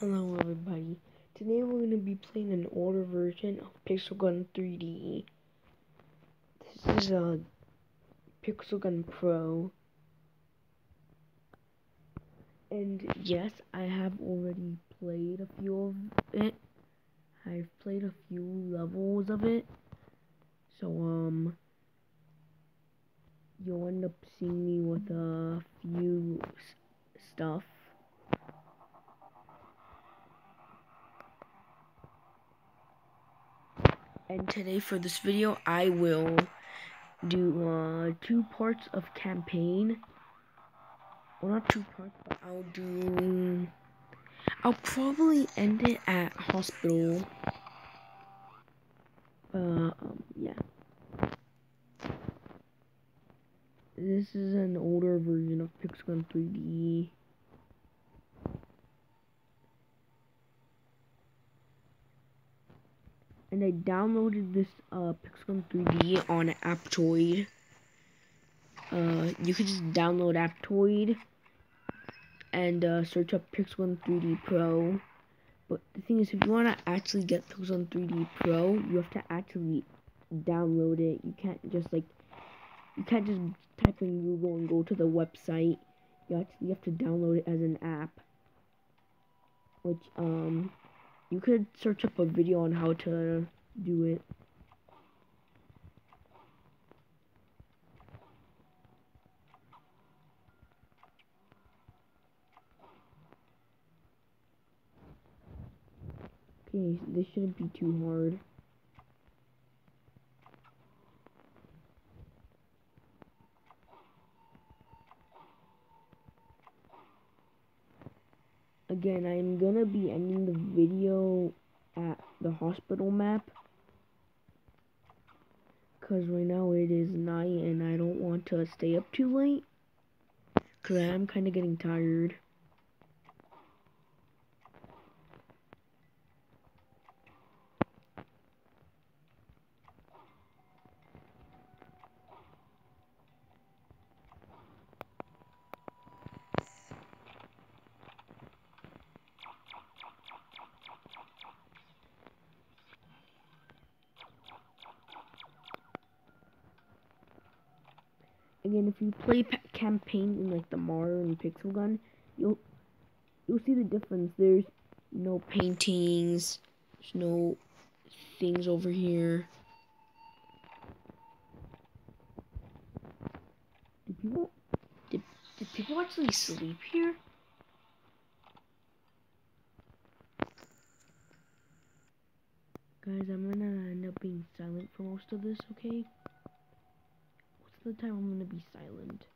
Hello everybody. Today we're going to be playing an older version of Pixel Gun 3D. This is a Pixel Gun Pro. And yes, I have already played a few of it. I've played a few levels of it. So um you'll end up seeing me with a few stuff. And today for this video I will do uh, two parts of campaign. Well not two parts but I'll do I'll probably end it at hospital. Uh um, yeah. This is an older version of Pixel 3D and I downloaded this uh, Pixel 3D on Aptoide. Uh, you could just download Aptoide and uh, search up Pixel 3D Pro. But the thing is, if you want to actually get Pixel 3D Pro, you have to actually download it. You can't just like, you can't just type in Google and go to the website. You actually have to download it as an app. Which, um, you could search up a video on how to do it. Okay, this shouldn't be too hard. Again, I'm gonna be ending the video at the hospital map. Because right now it is night and I don't want to stay up too late. Because I am kind of getting tired. Again, if you play campaign in like the Mario and Pixel Gun, you'll you'll see the difference. There's no paintings. There's no things over here. Did people did did people actually sleep here? Guys, I'm gonna end up being silent for most of this, okay? The time I'm gonna be silent.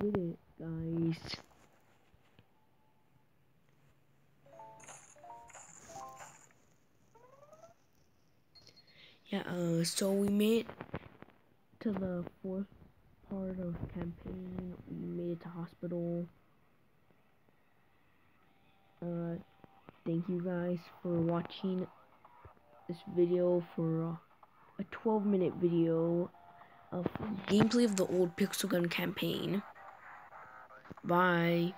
Did it, guys. Yeah, uh, so we made to the fourth part of campaign. We made it to hospital. Uh, thank you guys for watching this video for a 12 minute video of gameplay of the old Pixel Gun campaign. Bye.